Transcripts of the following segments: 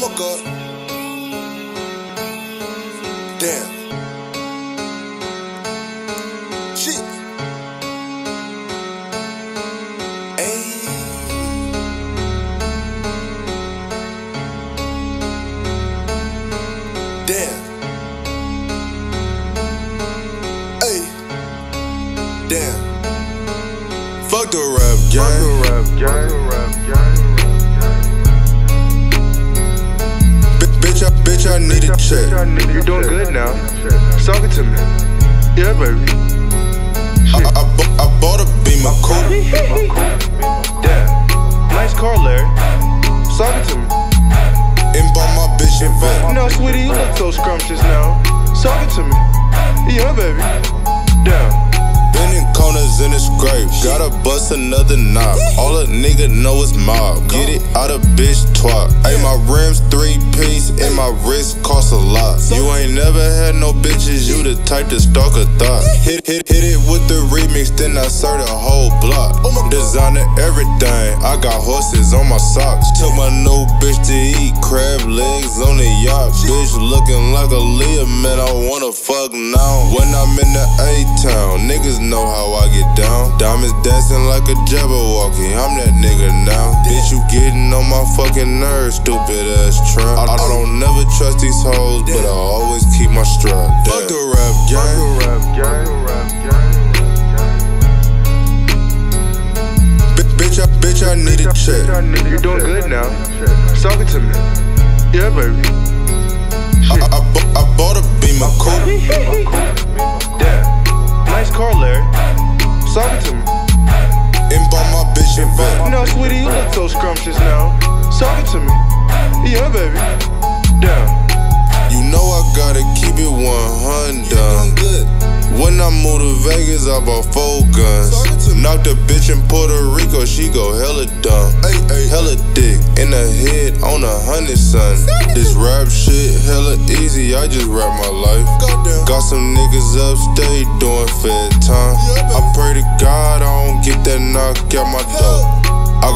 My god. Damn. Shit. Ayy. Damn. Ayy. Damn. Fuck the rap gang. A check. You're doing good now. Talk it to me. Yeah, baby. I, I, I bought a Beamer coupe. Damn. Nice car, Larry. Talk it to me. And bought my bitch a vet. No, sweetie, you look so scrumptious now. Talk it to me. Yeah, baby. Damn. Bending corners in the scrape. Gotta bust another knob. All a nigga know is mob. Get it out of bitch twat. Hey, my rims wrist cost a lot. You ain't never had no bitches, you the type to stalk a thought. Hit, hit, hit it with the remix, then I serve the whole block. Designer everything, I got horses on my socks. Took my new bitch to eat crab legs on the yacht. Bitch looking like a Leah, man, I wanna fuck now. When I'm in the A-town, niggas know how I get down. Diamonds dancing like a Jabberwocky, I'm that nigga now. Bitch, you getting on my fucking nerves, stupid ass tramp. I, I don't never trust these hoes, but I always keep my strap. Fuck the rap gang. Rap gang. Rap gang. B- bitch, I, bitch, I need a check. You're doing good now. Talk it to me. Yeah, baby. I, I, I bought a Beamer coupe. Damn. Nice moved to Vegas, I bought four guns. Knocked a bitch in Puerto Rico, she go hella dumb. Hella dick in the head on a hundred, son. This rap shit hella easy, I just rap my life. Got some niggas upstate doing fair time. I pray to God I don't get that knock out my door.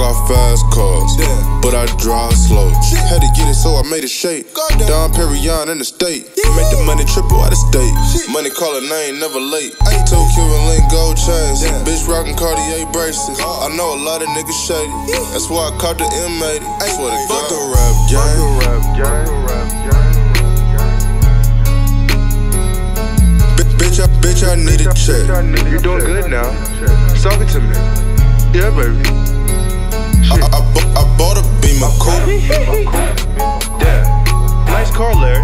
I got fast cars, but I drive slow. Had to get it, so I made it shake. Dom Pérignon in the state. Make the money triple out of state. Money calling, I ain't never late. Two Cuban link gold chains. Bitch rockin' Cartier bracelets. I know a lot of niggas shady. That's why I caught the M80. Swear to God. Fuck the rap gang. Rap gang. Rap gang. B- bitch, I, bitch, I need a check. You're doing good now. Talk it to me. Yeah, baby. I, I, I, bought a beamer oh. cool. Yeah, nice car, Larry.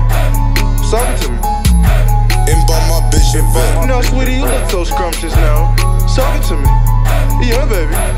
Something to me. And bought my bitch a. You know, sweetie, you look so scrumptious now. Something to me. Yeah, baby.